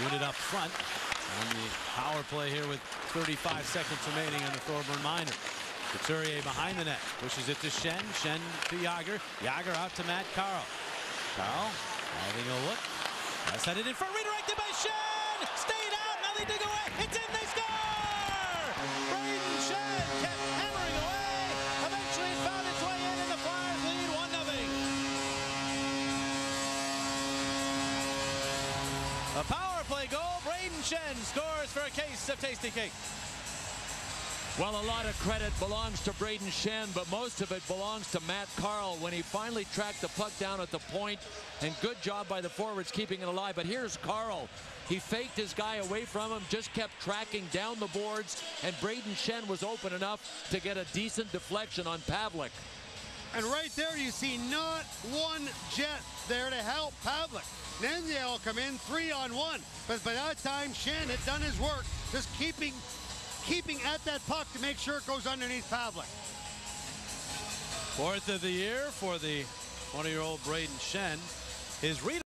unit up front on the power play here with 35 seconds remaining on the Thorburn Miners. Couturier behind the net. Pushes it to Schenn. Schenn to Jagr. Jagr out to Matt Carle. Carle having a look. That's headed in for redirected by Schenn. Stayed out. Now they dig away. It's in. They score. Brayden Schenn kept hammering away. Eventually it found its way in and the Flyers lead 1 0. A power play goal. Brayden Schenn scores for a case of Tastykake. Well, a lot of credit belongs to Brayden Schenn, but most of it belongs to Matt Carle when he finally tracked the puck down at the point, and good job by the forwards keeping it alive. But here's Carle. He faked his guy away from him, just kept tracking down the boards, and Brayden Schenn was open enough to get a decent deflection on Pavelec. And right there you see not one jet there to help Pavelec. Then they'll come in three on one. But by that time, Schenn had done his work, just keeping keeping at that puck to make sure it goes underneath Pavelec. Fourth of the year for the 20-year-old Brayden Schenn. His read